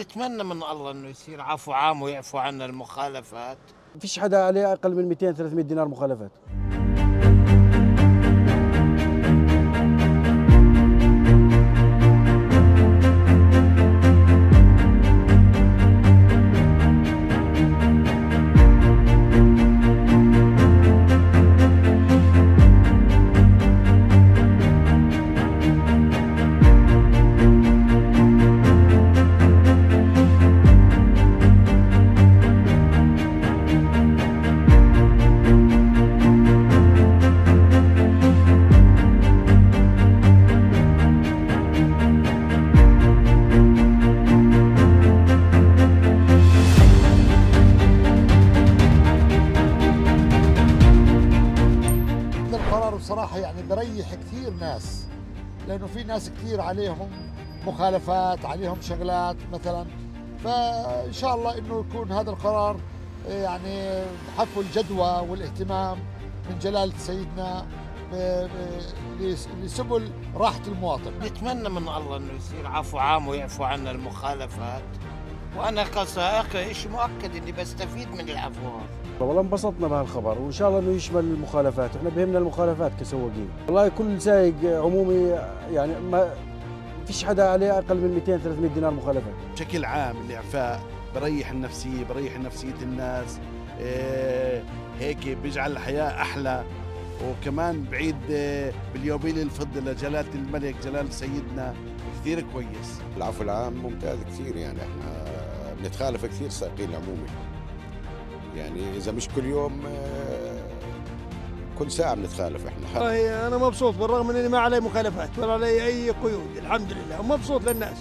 نتمنى من الله إنه يصير عفو عام ويعفو عنا المخالفات. فيش حدا عليه أقل من 200 300 دينار مخالفات. بصراحة يعني بريح كثير ناس لأنه في ناس كثير عليهم مخالفات عليهم شغلات مثلا. فإن شاء الله إنه يكون هذا القرار يعني حفو الجدوى والاهتمام من جلالة سيدنا لسبل راحة المواطن. نتمنى من الله إنه يصير عفو عام ويعفو عنا المخالفات. وأنا كسائق شيء مؤكد إني بستفيد من العفو هذا. والله انبسطنا بهالخبر وإن شاء الله إنه يشمل المخالفات. إحنا بهمنا المخالفات كسواقين. والله كل سايق عمومي يعني ما فيش حدا عليه أقل من 200 300 دينار مخالفات بشكل عام الإعفاء بريح النفسية بريح نفسية الناس إيه، هيك بيجعل الحياة أحلى. وكمان بعيد إيه، باليوبيل الفضل لجلالة الملك جلال سيدنا كثير كويس. العفو العام ممتاز كثير يعني إحنا بنتخالف كثير سائقين عمومي. يعني إذا مش كل يوم آه، كل ساعة بنتخالف إحنا. والله أنا مبسوط بالرغم من إني ما علي مخالفات ولا علي أي قيود الحمد لله. ومبسوط للناس.